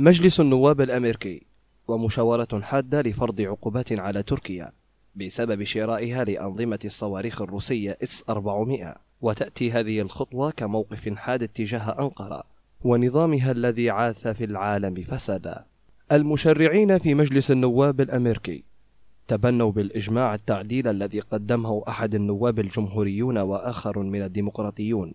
مجلس النواب الأمريكي ومشاورة حادة لفرض عقوبات على تركيا بسبب شرائها لأنظمة الصواريخ الروسية إس 400 وتأتي هذه الخطوة كموقف حاد اتجاه أنقرة ونظامها الذي عاث في العالم فسادا. المشرعين في مجلس النواب الأمريكي تبنوا بالإجماع التعديل الذي قدمه أحد النواب الجمهوريون وآخر من الديمقراطيون.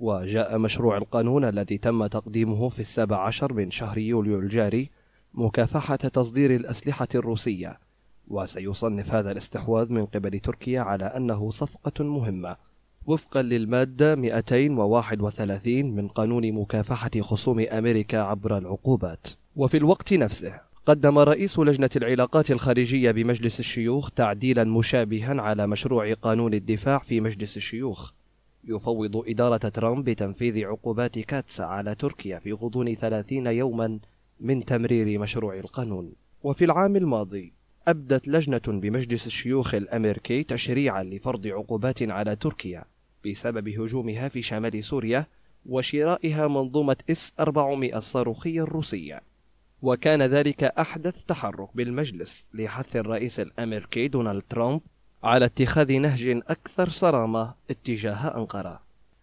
وجاء مشروع القانون الذي تم تقديمه في السابع عشر من شهر يوليو الجاري مكافحة تصدير الأسلحة الروسية. وسيصنف هذا الاستحواذ من قبل تركيا على أنه صفقة مهمة. وفقا للمادة 231 من قانون مكافحة خصوم أمريكا عبر العقوبات. وفي الوقت نفسه قدم رئيس لجنة العلاقات الخارجية بمجلس الشيوخ تعديلا مشابها على مشروع قانون الدفاع في مجلس الشيوخ. يفوض إدارة ترامب بتنفيذ عقوبات كاتسا على تركيا في غضون 30 يوما من تمرير مشروع القانون. وفي العام الماضي أبدت لجنة بمجلس الشيوخ الأمريكي تشريعا لفرض عقوبات على تركيا بسبب هجومها في شمال سوريا وشرائها منظومة إس 400 الصاروخية الروسية. وكان ذلك أحدث تحرك بالمجلس لحث الرئيس الأمريكي دونالد ترامب على اتخاذ نهج أكثر صرامة اتجاه أنقرة.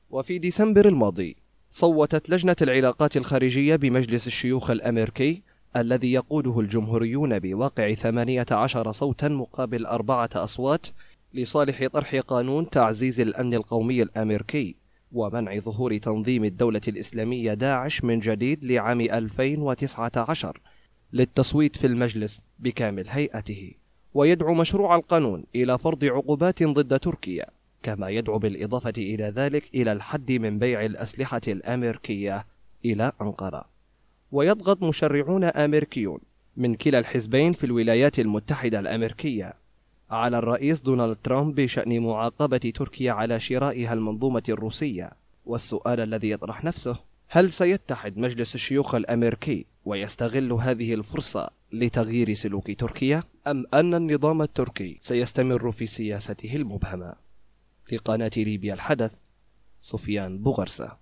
وفي ديسمبر الماضي صوتت لجنة العلاقات الخارجية بمجلس الشيوخ الأمريكي الذي يقوده الجمهوريون بواقع 18 صوتا مقابل أربعة أصوات لصالح طرح قانون تعزيز الأمن القومي الأمريكي ومنع ظهور تنظيم الدولة الإسلامية داعش من جديد لعام 2019 للتصويت في المجلس بكامل هيئته. ويدعو مشروع القانون إلى فرض عقوبات ضد تركيا كما يدعو بالإضافة إلى ذلك إلى الحد من بيع الأسلحة الأمريكية إلى أنقرة. ويضغط مشرعون أمريكيون من كلا الحزبين في الولايات المتحدة الأمريكية. على الرئيس دونالد ترامب بشأن معاقبة تركيا على شرائها المنظومة الروسية. والسؤال الذي يطرح نفسه هل سيتحد مجلس الشيوخ الأمريكي ويستغل هذه الفرصة لتغيير سلوك تركيا أم أن النظام التركي سيستمر في سياسته المبهمة؟ لقناة ليبيا الحدث سفيان بوغرسة.